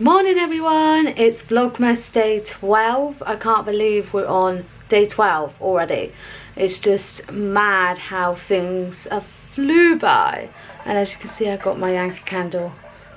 Good morning everyone, it's Vlogmas day 12. I can't believe we're on day 12 already. It's just mad how things have flew by. And as you can see I got my Yankee candle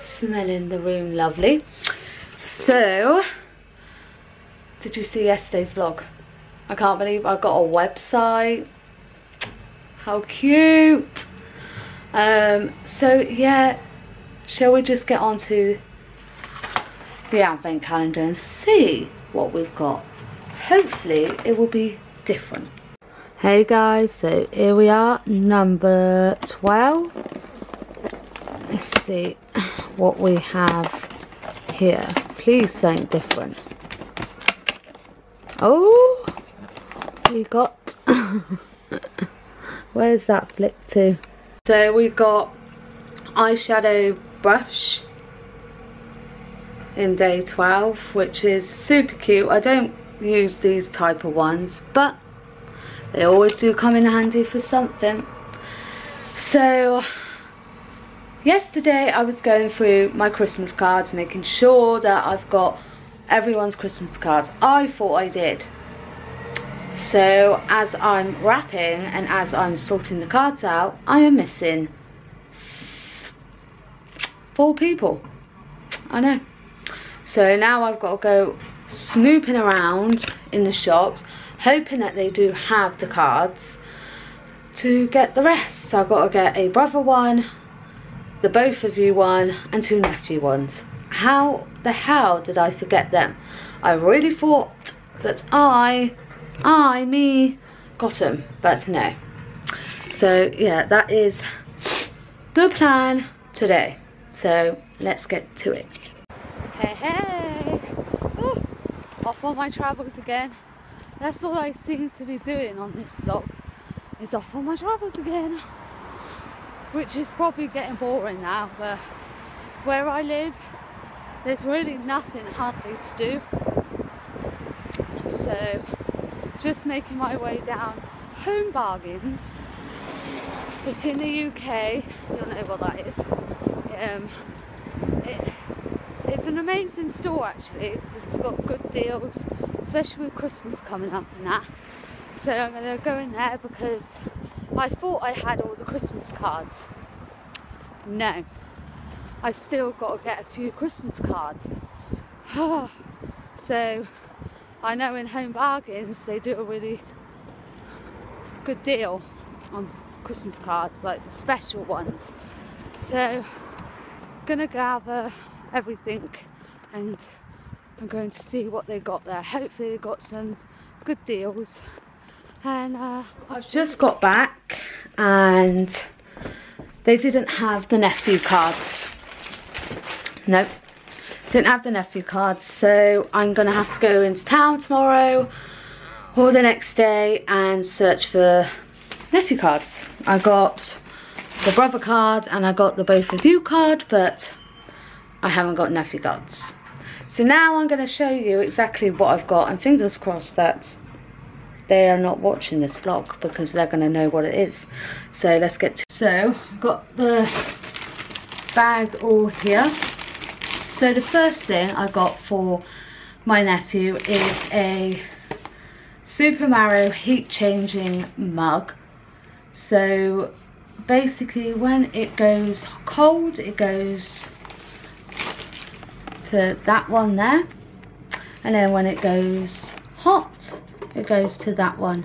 smelling the room lovely. So, did you see yesterday's vlog? I can't believe I got a website. How cute. Um, so yeah, shall we just get on to the advent calendar and see what we've got. Hopefully it will be different. Hey guys, so here we are, number 12. Let's see what we have here. Please something different. Oh, we got, where's that flick to? So we got eyeshadow brush in day 12 which is super cute. I don't use these type of ones but they always do come in handy for something. So yesterday I was going through my Christmas cards making sure that I've got everyone's Christmas cards. I thought I did. So as I'm wrapping and as I'm sorting the cards out I am missing four people. I know so now I've got to go snooping around in the shops, hoping that they do have the cards to get the rest. So I've got to get a brother one, the both of you one, and two nephew ones. How the hell did I forget them? I really thought that I, I, me, got them, but no. So yeah, that is the plan today. So let's get to it. Hey, hey! Off on my travels again. That's all I seem to be doing on this vlog. Is off on my travels again. Which is probably getting boring now, but where I live, there's really nothing hardly to do. So, just making my way down Home Bargains, which in the UK, you'll know what that is. Um, it, it's an amazing store actually because it's got good deals, especially with Christmas coming up and that. So I'm to go in there because I thought I had all the Christmas cards. No, I still got to get a few Christmas cards. so I know in Home Bargains they do a really good deal on Christmas cards, like the special ones. So gonna gather everything and I'm going to see what they got there. Hopefully they got some good deals. And uh, I've just got back and they didn't have the nephew cards. Nope, didn't have the nephew cards. So I'm gonna have to go into town tomorrow or the next day and search for nephew cards. I got the brother card and I got the both of you card, but I haven't got nephew cards. So now I'm going to show you exactly what I've got and fingers crossed that they are not watching this vlog because they're going to know what it is. So let's get to So I've got the bag all here. So the first thing I got for my nephew is a Super Mario heat changing mug. So basically when it goes cold it goes to that one there. And then when it goes hot it goes to that one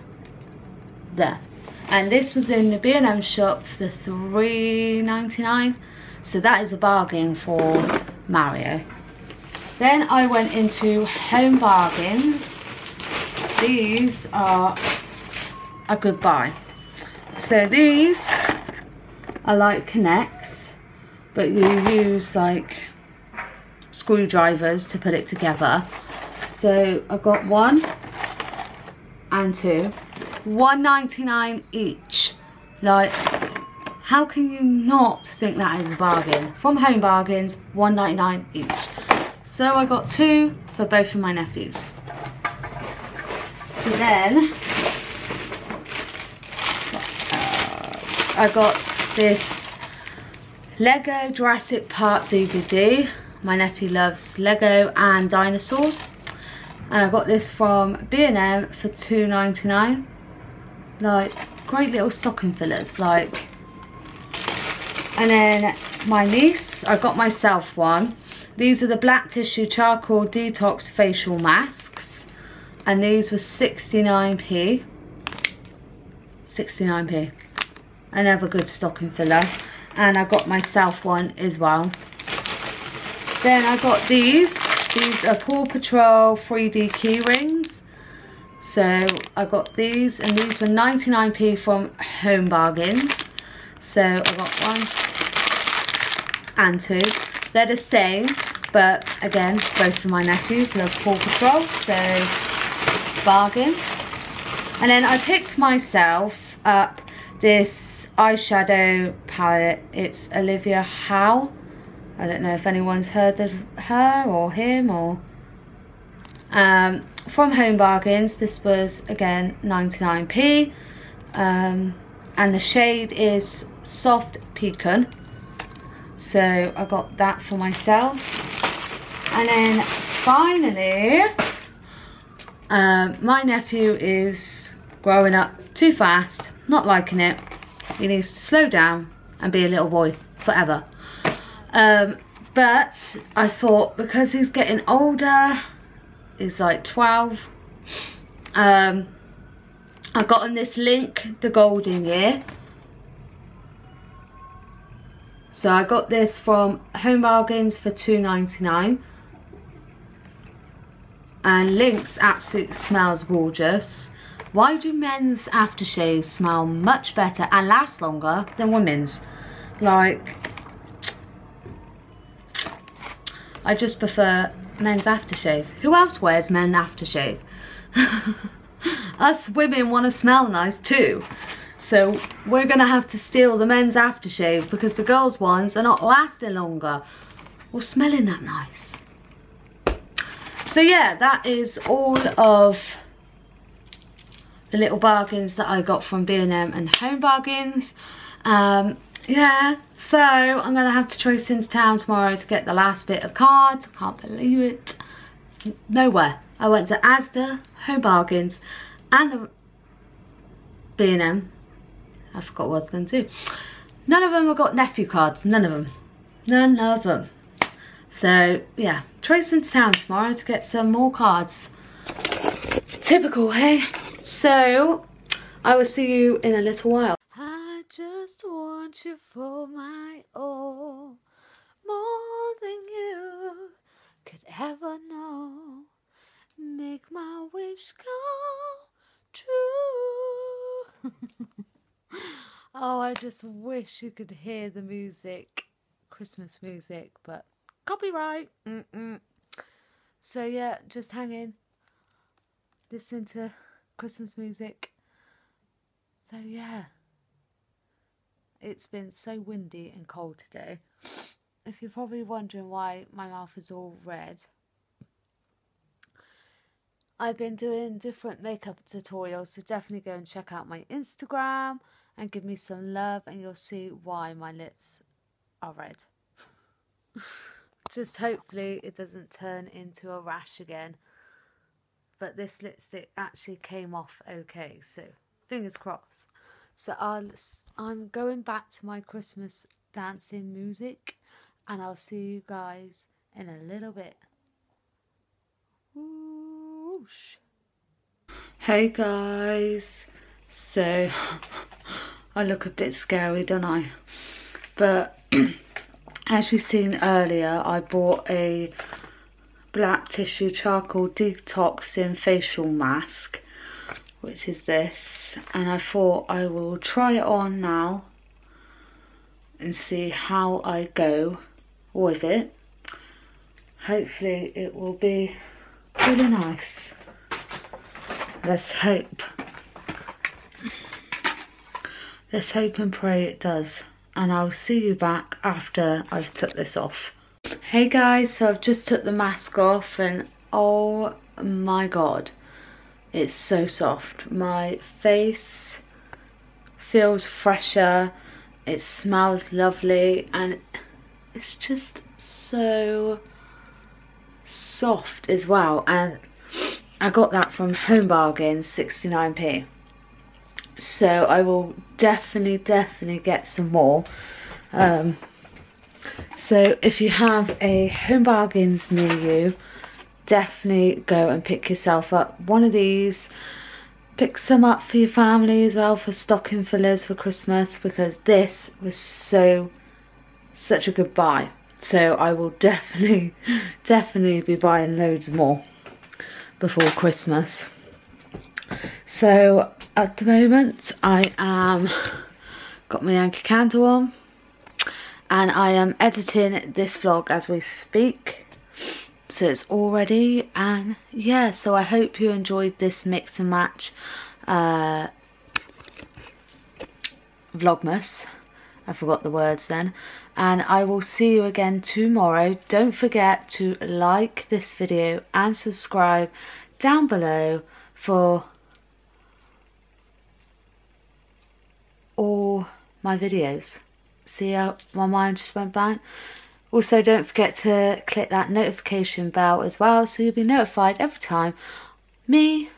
there. And this was in the B&M shop for 3.99 so that is a bargain for Mario. Then I went into Home Bargains. These are a good buy so these are like connects but you use like screwdrivers to put it together. So I've got one and two. One ninety nine each. Like, how can you not think that is a bargain? From Home Bargains, one ninety nine each. So I got two for both of my nephews. So then, uh, I got this Lego Jurassic Park DVD My nephew loves Lego and dinosaurs. And I got this from B&M for 2 99 Like, great little stocking fillers, like. And then my niece, I got myself one. These are the black tissue charcoal detox facial masks. And these were 69p. 69p. Another good stocking filler. And I got myself one as well. Then I got these. These are Paw Patrol 3D key rings. So I got these and these were 99p from Home Bargains. So I got one and two. They're the same, but again, both for my nephews love Paw Patrol, so bargain. And then I picked myself up this eyeshadow palette. It's Olivia Howe. I don't know if anyone's heard of her or him or um, from Home Bargains. This was again 99p um, and the shade is Soft Pecan. So I got that for myself. And then finally, um, my nephew is growing up too fast, not liking it. He needs to slow down and be a little boy forever. Um, but I thought because he's getting older, he's like 12, um, I got on this Lynx, the golden year. So I got this from Home Bargains for two ninety nine, And Lynx absolutely smells gorgeous. Why do men's aftershaves smell much better and last longer than women's? Like, I just prefer men's aftershave. Who else wears men aftershave? Us women want to smell nice too. So we're going to have to steal the men's aftershave because the girls' ones are not lasting longer or smelling that nice. So yeah, that is all of the little bargains that I got from B&M and Home Bargains. Um, yeah, so I'm to have to trace into town tomorrow to get the last bit of cards. I can't believe it. Nowhere. I went to Asda, Home Bargains, and the B&M. I forgot what I was to do. None of them have got nephew cards. None of them. None of them. So, yeah. Trace into town tomorrow to get some more cards. Typical, hey? So, I will see you in a little while you for my all, more than you could ever know. Make my wish come true. oh, I just wish you could hear the music, Christmas music, but copyright. Mm -mm. So yeah, just hang in, listen to Christmas music. So yeah. It's been so windy and cold today. If you're probably wondering why my mouth is all red, I've been doing different makeup tutorials, so definitely go and check out my Instagram and give me some love, and you'll see why my lips are red. Just hopefully it doesn't turn into a rash again. But this lipstick actually came off okay, so fingers crossed. So I'll, I'm going back to my Christmas dancing music and I'll see you guys in a little bit. Whoosh. Hey guys, so I look a bit scary don't I? But as you've seen earlier I bought a black tissue charcoal detoxing facial mask which is this. And I thought I will try it on now and see how I go with it. Hopefully it will be really nice. Let's hope. Let's hope and pray it does. And I'll see you back after I've took this off. Hey guys so I've just took the mask off and oh my god it's so soft. My face feels fresher. It smells lovely and it's just so soft as well and I got that from Home Bargains 69p so I will definitely definitely get some more um, so if you have a Home Bargains near you definitely go and pick yourself up. One of these pick some up for your family as well for stocking fillers for Christmas because this was so such a good buy. So I will definitely definitely be buying loads more before Christmas. So at the moment I am got my Yankee candle on and I am editing this vlog as we speak so it's all ready and yeah so I hope you enjoyed this mix and match uh, vlogmas. I forgot the words then. And I will see you again tomorrow. Don't forget to like this video and subscribe down below for all my videos. See how my mind just went blank also don't forget to click that notification bell as well so you'll be notified every time me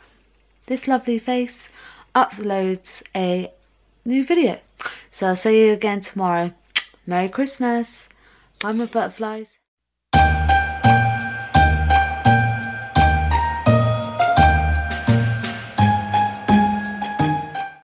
this lovely face uploads a new video so I'll see you again tomorrow Merry Christmas. Bye my butterflies.